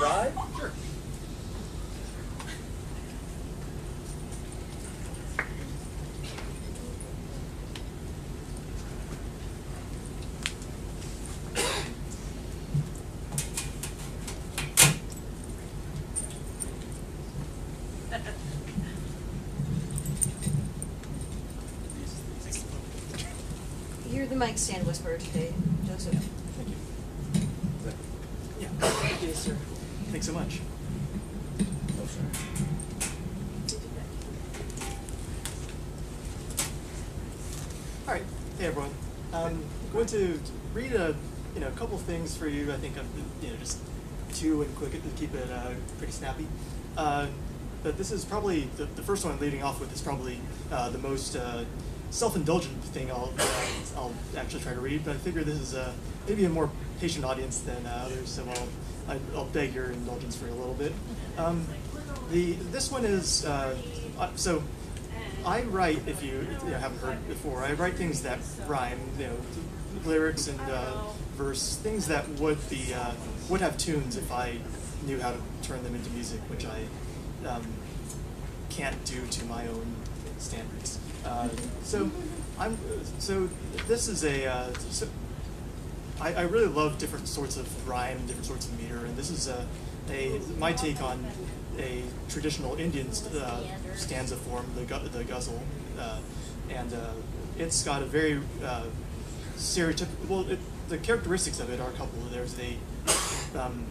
ride? Sure. You're the mic stand whisperer today, Joseph. Thank you. Yeah. Thank you, sir. Thanks so much. Oh. All right. Hey, everyone. Um, I'm going to read a you know a couple things for you. I think I'm you know just two and quick to keep it uh, pretty snappy. Uh, but this is probably the, the first one I'm leading off with is probably uh, the most uh, self-indulgent thing I'll I'll actually try to read. But I figure this is uh, maybe a more patient audience than uh, others, so I'll I'll beg your indulgence for a little bit. Um, the this one is uh, uh, so. I write, if you, you haven't heard before, I write things that rhyme, you know, lyrics and uh, verse, things that would be uh, would have tunes if I knew how to turn them into music, which I um, can't do to my own standards. Uh, so, I'm so this is a uh, so I, I really love different sorts of rhyme, different sorts of meter, and this is a, a my take on a traditional Indian uh, stanza form, the gu- the ghazal, uh, and uh, it's got a very uh, stereotypical. Well, it, the characteristics of it are a couple. There's a um,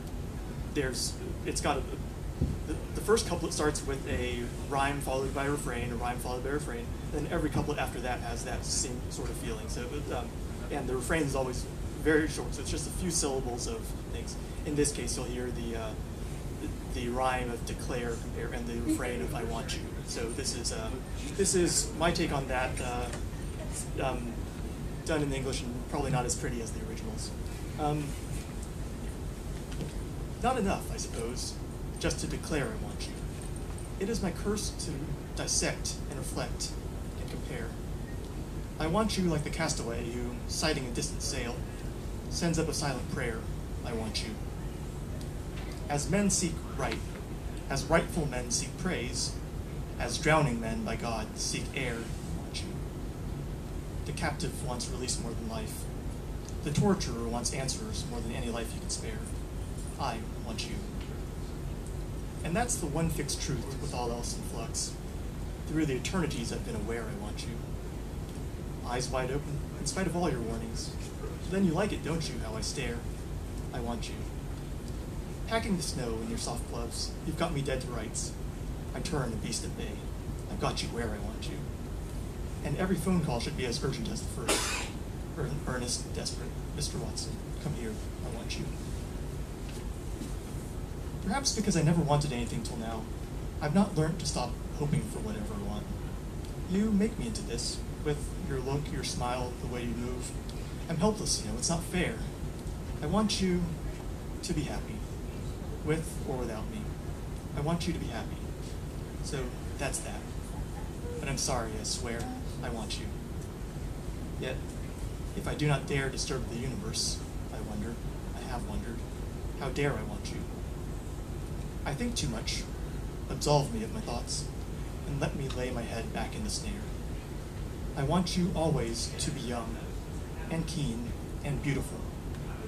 there's it's got a the, first couplet starts with a rhyme followed by a refrain, a rhyme followed by a refrain. Then every couplet after that has that same sort of feeling. So, um, and the refrain is always very short, so it's just a few syllables of things. In this case, you'll hear the uh, the, the rhyme of declare compare and the refrain of I want you. So this is uh, this is my take on that, uh, um, done in English and probably not as pretty as the originals. Um, not enough, I suppose, just to declare I want you. It is my curse to dissect and reflect and compare. I want you like the castaway who, sighting a distant sail, sends up a silent prayer, I want you. As men seek right, as rightful men seek praise, as drowning men by God seek air, I want you. The captive wants release more than life. The torturer wants answers more than any life you can spare. I want you. And that's the one fixed truth with all else in flux. Through the eternities I've been aware I want you. Eyes wide open, in spite of all your warnings. Then you like it, don't you, how I stare? I want you. Packing the snow in your soft gloves, you've got me dead to rights. I turn a beast at bay. I've got you where I want you. And every phone call should be as urgent as the first. Er, Earnest, desperate, Mr. Watson, come here, I want you. Perhaps because I never wanted anything till now, I've not learnt to stop hoping for whatever I want. You make me into this, with your look, your smile, the way you move. I'm helpless, you know, it's not fair. I want you to be happy, with or without me. I want you to be happy. So that's that. But I'm sorry, I swear, I want you. Yet, if I do not dare disturb the universe, I wonder, I have wondered, how dare I want you? I think too much. Absolve me of my thoughts, and let me lay my head back in the snare. I want you always to be young, and keen, and beautiful,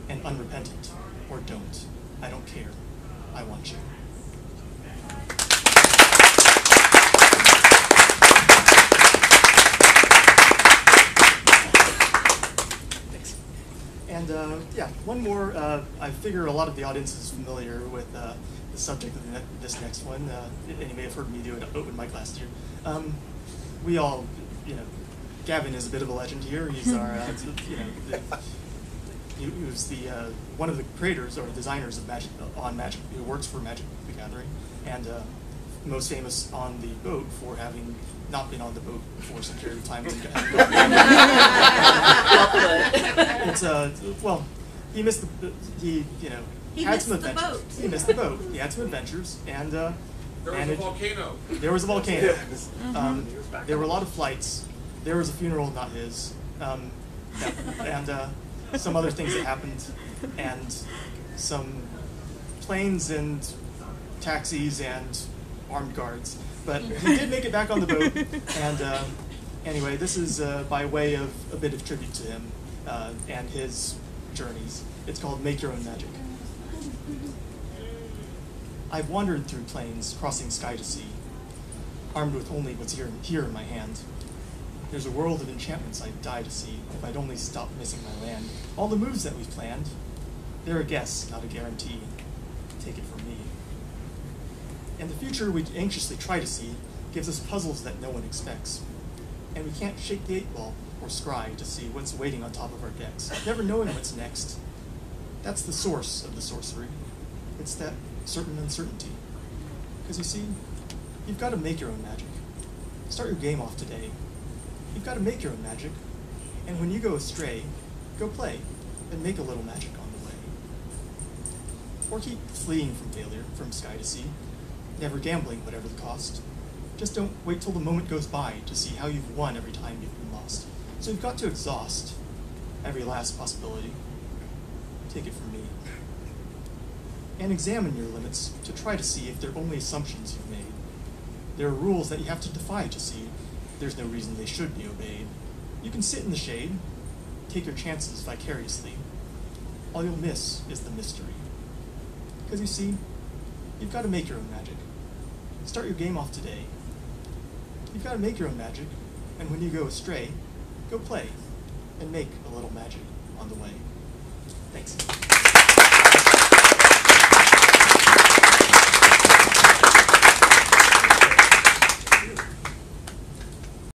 and unrepentant, or don't. I don't care. I want you. And uh, yeah, one more. Uh, I figure a lot of the audience is familiar with uh, subject of the ne- this next one, uh, and you may have heard me do an open mic last year. Um, we all, you know, Gavin is a bit of a legend here. He's our, uh, you know, the, he, he was the uh, one of the creators or designers of Magic on Magic. He works for Magic the Gathering, and uh, most famous on the boat for having not been on the boat for some period of time. it's uh, well, he missed the he you know He had missed some the adventures. boat. He missed the boat. He had some adventures, and uh, There was a managed- volcano. there was a volcano. Um, He was back there were a lot of flights. There was a funeral, not his, um, yeah, and uh, some other things that happened, and some planes and taxis and armed guards. But he did make it back on the boat. And um, anyway, this is uh, by way of a bit of tribute to him uh, and his journeys. It's called Make Your Own Magic. I've wandered through plains, crossing sky to sea, armed with only what's here, here in my hand. There's a world of enchantments I'd die to see if I'd only stop missing my land. All the moves that we've planned, they're a guess, not a guarantee. Take it from me. And the future we anxiously try to see gives us puzzles that no one expects. And we can't shake the eight ball or scry to see what's waiting on top of our decks, never knowing what's next. That's the source of the sorcery. It's that certain uncertainty. Because you see, you've got to make your own magic. Start your game off today. You've got to make your own magic. And when you go astray, go play and make a little magic on the way. Or keep fleeing from failure, from sky to sea, never gambling whatever the cost. Just don't wait till the moment goes by to see how you've won every time you've been lost. So you've got to exhaust every last possibility. Take it from me. And examine your limits to try to see if they're only assumptions you've made. There are rules that you have to defy to see there's no reason they should be obeyed. You can sit in the shade, take your chances vicariously. All you'll miss is the mystery. Because you see, you've got to make your own magic. Start your game off today. You've got to make your own magic, and when you go astray, go play and make a little magic on the way. Thanks.